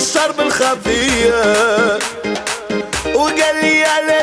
الشرب الخفية. وقال لي عليه